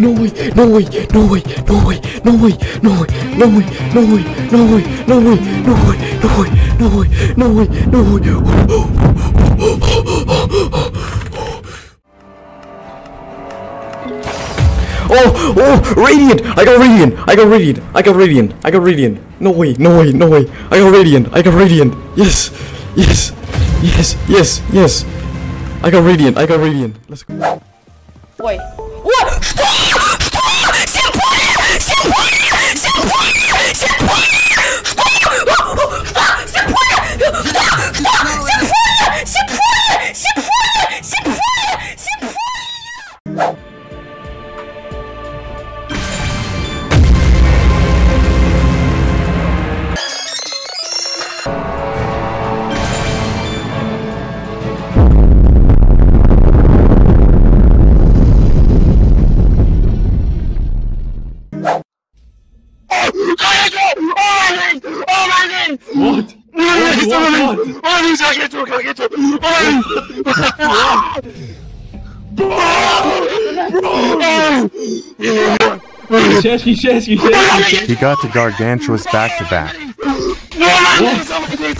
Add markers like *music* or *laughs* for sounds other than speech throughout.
no way, no way, no way, no way, no way, no way, no way, no way, no way, no way, no way, no way, no way, no way, no way. Oh, oh, radiant! I got radiant! I got radiant! I got radiant! I got radiant! No way, no way, no way! I got radiant! I got radiant! Yes, yes, yes, yes, yes! I got radiant! I got radiant! Let's go. 喂我操 What? What? What? What? What? He's gonna get to it! Gonna get to it! Shesky, Shesky, Shesky. He got the gargantuous back to back. No, you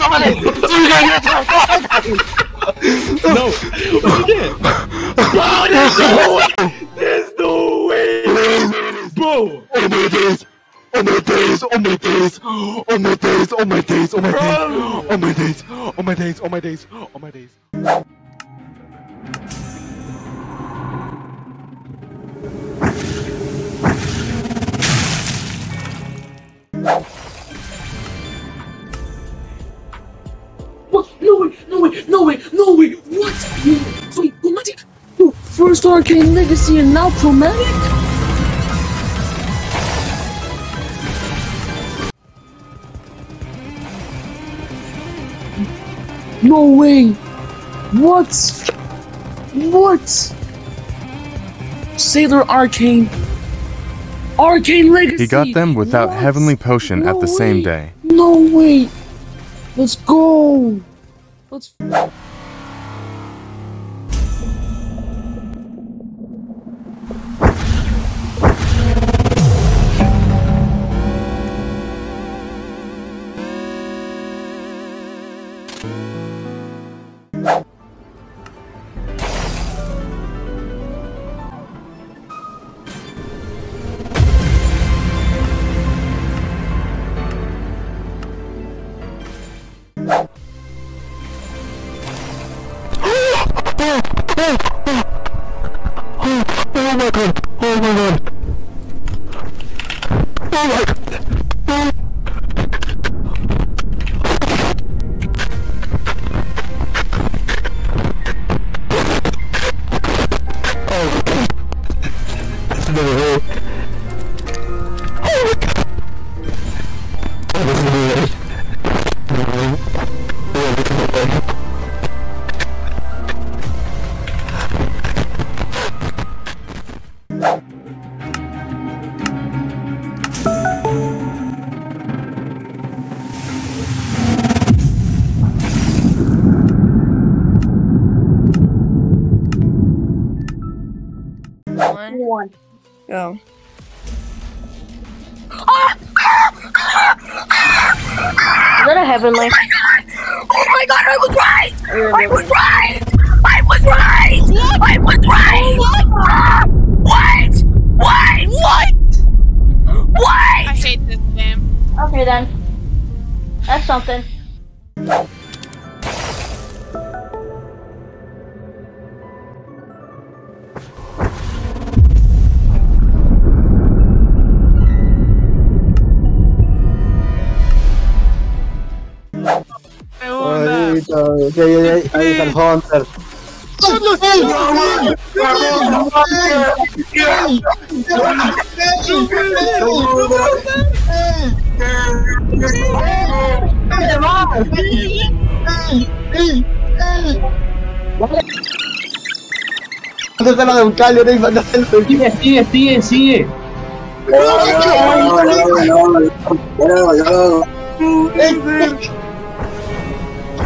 no! Bro, there's no way. Bro. Oh my days! Oh my days! Oh my days! Oh my days! Oh my days! Oh my days! Oh my days! Oh my days! Oh my days! My days! What? No way! No way! No way! No way! What? No, wait, Chromatic? First Arcane Legacy and now Chromatic? No way! What? What? Sailor Arcane. Arcane Legacy! He got them without What? Heavenly Potion at No the same day. No way! Let's go! Let's. Oh my god! Oh. My god! Oh, this is another One. Go. Is that a heavenly? Oh my god, oh I was right! I was right! I was right! I was right! What? What? What? I What? hate this game. Okay then. That's something. Ahí, ahí, ahí, está el Hunter. Mándate la de un Cali, Rey, mándate el Sigue, sigue, sigue, sigue.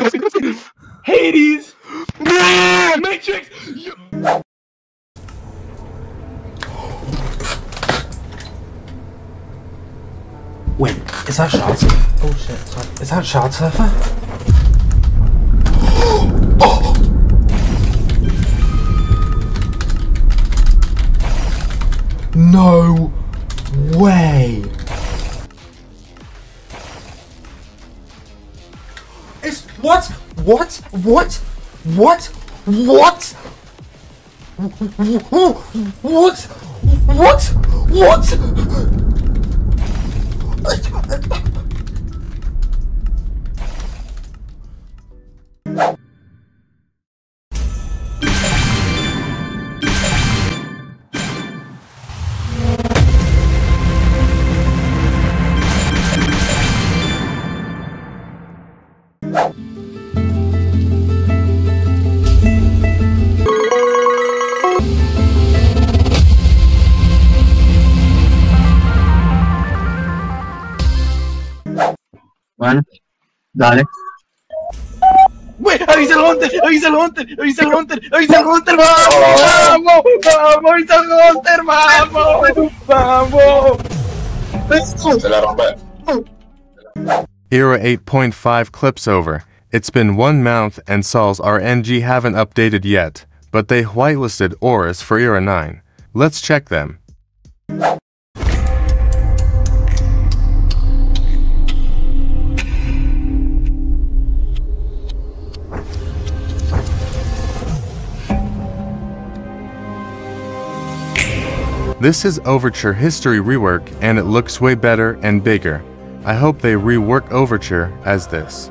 *laughs* Hades, Matrix. Wait, is that Shard Oh shit, sorry. Is that Shard Surfer? *gasps* No It's what? What? What? What? What? What? What? What? One. Dale. Wait, avisa al Hunter, avisa al Hunter, avisa al Hunter, avisa oh. al Hunter, vamos, vamos, vamos, avisa al Hunter, vamos, vamos. Era 8.5 clips over. It's been one month and Sol's RNG haven't updated yet, but they whitelisted auras for Era 9. Let's check them. This is Overture History rework and it looks way better and bigger. I hope they rework Overture as this.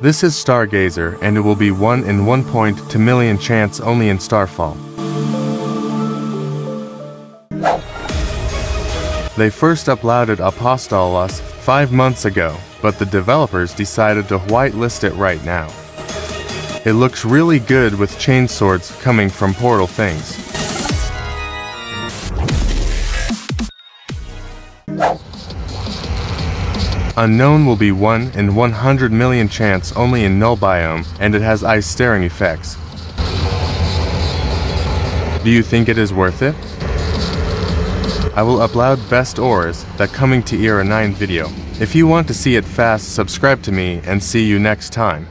This is Stargazer and it will be 1 in 1.2 million chance only in Starfall. They first uploaded Apostolos 5 months ago, but the developers decided to whitelist it right now. It looks really good with chain swords coming from Portal Things. Unknown will be 1 in 100 million chance only in Null Biome, and it has ice staring effects. Do you think it is worth it? I will upload best ores that coming to Era 9 video. If you want to see it fast, subscribe to me and see you next time.